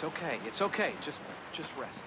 It's okay. It's okay. Just, just rest.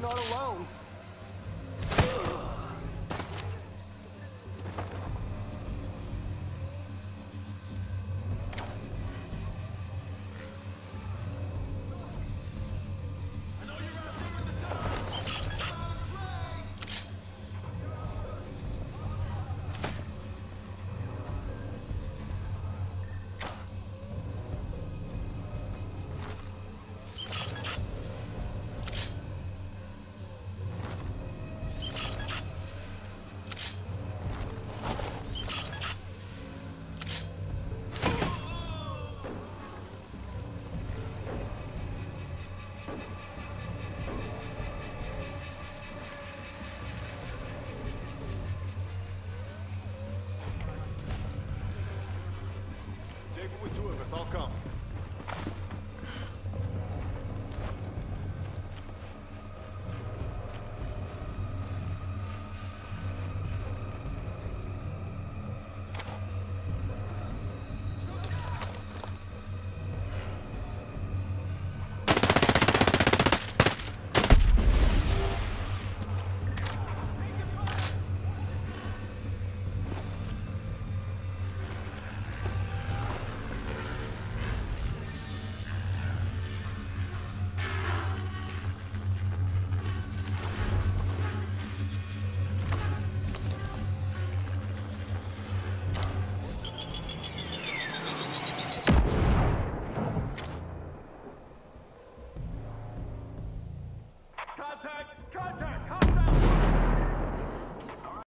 We're not alone. us. I'll come.